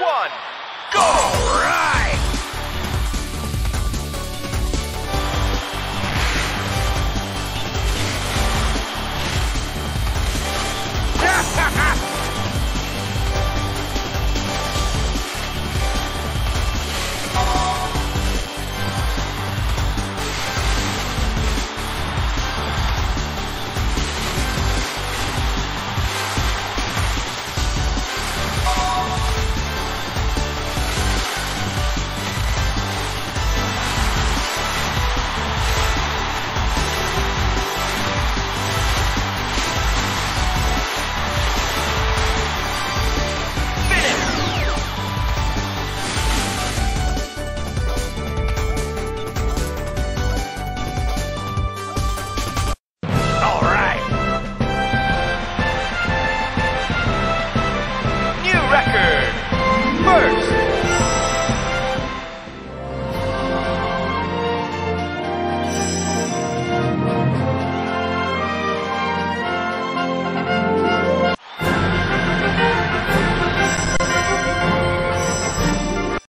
one, go!